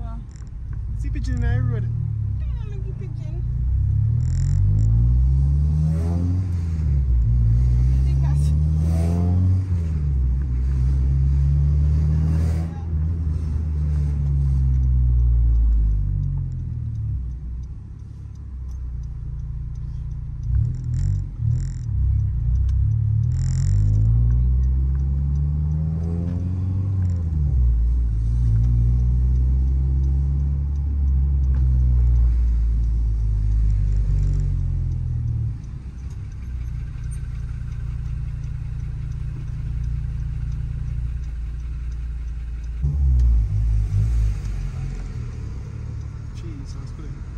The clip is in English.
Well, See pigeon in. I'm a monkey pigeon. Was putting.